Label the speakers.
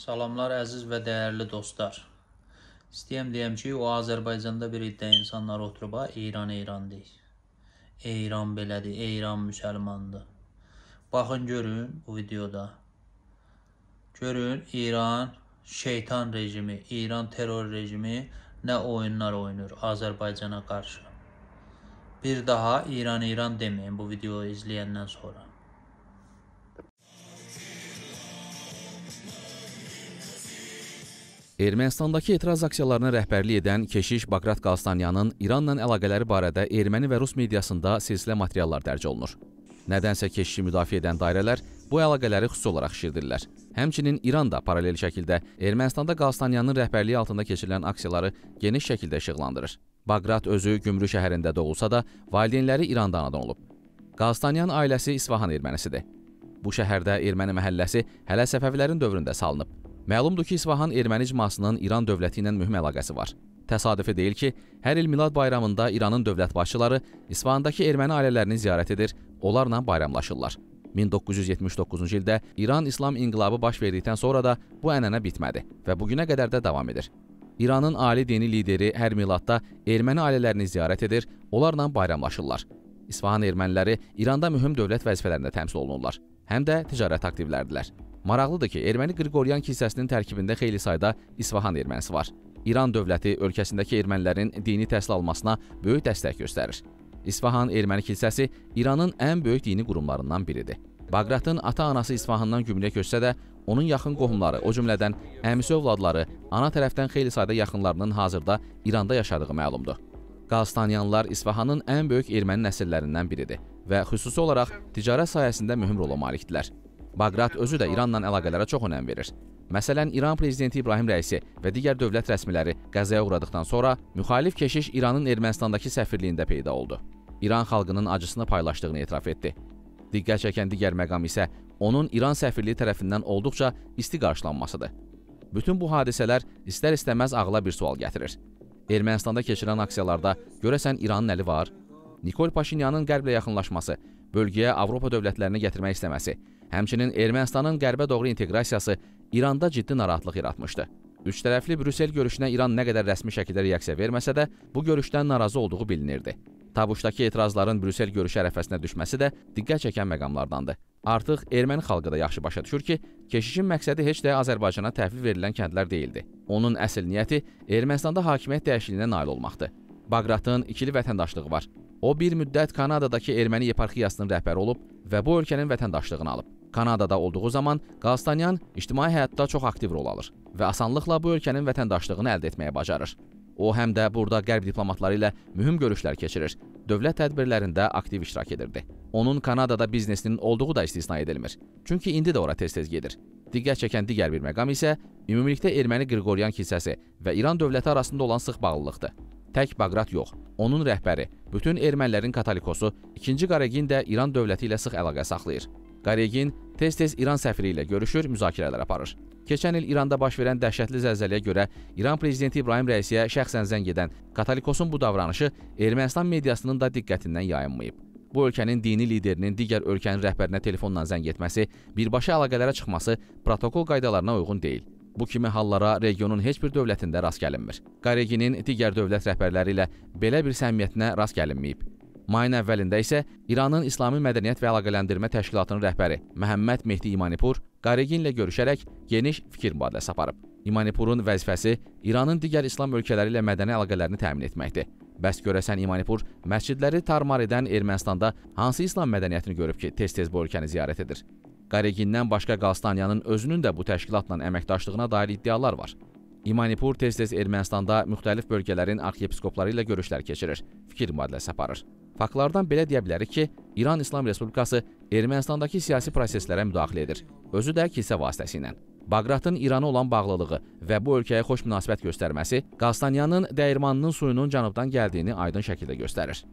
Speaker 1: Salamlar əziz və dəyərli dostlar. İstəyəm deyəm ki, o Azərbaycanda bir iddia insanlar oturub, İran İran deyir. İran belədir, İran müsəlmandır. Baxın görün bu videoda. Görün İran şeytan rejimi, İran terror rejimi nə oyunlar oynayır Azərbaycana qarşı. Bir daha İran İran deməyin bu videoyu izləyəndən sonra.
Speaker 2: Ermənistandakı etiraz aksiyalarına rəhbərlik edən keşiş Baqrat Qalstanyanın İranla əlaqələri barədə erməni və rus mediasında silsilə materiallar dərc olunur. Nədənsə keşişi müdafiə edən dairələr bu əlaqələri xüsusi olaraq şişirdirlər. Həmçinin İran da paralel şəkildə Ermənistanda Qalstanyanın rəhbərliyi altında keçirilən aksiyaları geniş şəkildə işıqlandırır. Baqrat özü Gümrü şəhərində doğulsa da, valideynləri İranda anadan olub. Qalstanyan ailəsi İsfahan ermənisidir. Bu şəhərdə erməni məhəlləsi hələ Səfəvilərin dövründə salınıb. Məlumdur ki, İsfahan erməni icmasının İran dövləti ilə mühüm əlaqəsi var. Təsadüfi deyil ki, hər il Milad bayramında İranın dövlət başçıları İsfahandakı erməni ailələrini ziyarət edir, onlarla bayramlaşırlar. 1979-cu ildə İran İslam inqilabı baş verdikdən sonra da bu ənənə bitmədi və bu günə qədər də davam edir. İranın ali dini lideri hər miladda erməni ailələrini ziyarət edir, onlarla bayramlaşırlar. İsfahan erməniləri İranda mühüm dövlət vəzifələrində təmsil olunurlar, həm də ticarət aktivlərdilər. Maraqlıdır ki, erməni Qriqoryan kilsəsinin tərkibində xeyli sayda İsfahan ermənisi var. İran dövləti ölkəsindəki ermənilərin dini təhsil almasına böyük dəstək göstərir. İsfahan erməni kilsəsi İranın ən böyük dini qurumlarından biridir. Baqratın ata-anası İsfahandan Gümrüyə köçsə də, onun yaxın qohumları, o cümlədən əmisi övladları, ana tərəfdən xeyli sayda yaxınlarının hazırda İranda yaşadığı məlumdur. Qalstanyanlar İsfahanın ən böyük erməni nəsillərindən biridir və xüsusi olaraq ticarət sahəsində mühüm rola malikdirlər. Baqrat özü də İranla əlaqələrə çox önəm verir. Məsələn, İran prezidenti İbrahim Rəisi və digər dövlət rəsmiləri qəzaya uğradıqdan sonra müxalif keşiş İranın Ermənistandakı səfirliyində peyda oldu. İran xalqının acısını paylaşdığını etiraf etdi. Diqqət çəkən digər məqam isə onun İran səfirliyi tərəfindən olduqca isti qarşılanmasıdır. Bütün bu hadisələr istər-istəməz ağla bir sual gətirir. Ermənistanda keçirilən aksiyalarda görəsən İranın əli var? Nikol Paşinyanın qərblə yaxınlaşması, bölgəyə Avropa dövlətlərini gətirmək istəməsi, Həmçinin Ermənistanın qərbə doğru inteqrasiyası İranda ciddi narahatlıq yaratmışdı. Üç tərəfli Brüssel görüşünə İran nə qədər rəsmi şəkildə reaksiya verməsə də, bu görüşdən narazı olduğu bilinirdi. Tabuşdakı etirazların Brüssel görüşü ərəfəsinə düşməsi də diqqət çəkən məqamlardandır. Artıq erməni xalqı da yaxşı başa düşür ki, keşişin məqsədi heç də Azərbaycana təhvil verilən kəndlər deyildi. Onun əsl niyyəti Ermənistanda hakimiyyət dəyişikliyinə nail olmaqdır. Baqratın ikili vətəndaşlığı var. O bir müddət Kanadadakı erməni yeparxiyasının rəhbəri olub və bu ölkənin vətəndaşlığını alıb. Kanadada olduğu zaman Qalstanyan ictimai həyatda çox aktiv rol alır və asanlıqla bu ölkənin vətəndaşlığını əldə etməyə bacarır. O həm də burada qərb diplomatları ilə mühüm görüşlər keçirir, dövlət tədbirlərində aktiv iştirak edirdi. Onun Kanadada biznesinin olduğu da istisna edilmir. Çünki indi də ora tez-tez gedir. Diqqət çəkən digər bir məqam isə ümumilikdə erməni Qriqoryan kilsəsi və İran dövləti arasında olan sıx bağlılıqdır. Tək Baqrat yox, onun rəhbəri, bütün ermənilərin katolikosu 2-ci Qaregin də İran dövləti ilə sıx əlaqə saxlayır. Qaregin tez-tez İran səfiri ilə görüşür, müzakirələr aparır. Keçən il İranda baş verən dəhşətli zəlzələyə görə İran prezidenti İbrahim Rəisiyə şəxsən zəng edən Katolikosun bu davranışı Ermənistan mediasının da diqqətindən yayınmayıb. Bu ölkənin dini liderinin digər ölkənin rəhbərinə telefonla zəng etməsi, birbaşa əlaqələrə çıxması protokol qaydalarına uyğun deyil. Bu kimi hallara regionun heç bir dövlətində rast gəlinmir. Qareginin digər dövlət rəhbərləri ilə belə bir səmimiyyətinə rast gəlinməyib. Mayın əvvəlində isə İranın İslami Mədəniyyət və Əlaqələndirmə Təşkilatının rəhbəri Məhəmməd Mehdi İmanipur Qareginlə görüşərək geniş fikir mübadiləsi aparıb. İmanipurun vəzifəsi İranın digər İslam ölkələri ilə mədəni əlaqələrini təmin etməkdir. Bəs görəsən İmanipur məscidləri tarmar edən Ermənistanda hansı İslam mədəniyyətini görüb ki, tez-tez bu ölkəni ziyarət edir? Qaregindən başqa Qalstanyanın özünün də bu təşkilatla əməkdaşlığına dair iddialar var. İmanipur tez-tez Ermənistanda müxtəlif bölgələrin arxiyepiskopları ilə görüşlər keçirir, fikir mübadiləsi aparır. Faktlardan belə deyə bilərik ki, İran İslam Respublikası Ermənistandakı siyasi proseslərə müdaxilə edir, özü də kilsə vasitəsilə. Baqratın İrana olan bağlılığı və bu ölkəyə xoş münasibət göstərməsi Qalstanyanın dəyirmanının suyunun cənubdan gəldiyini aydın şəkildə göstərir.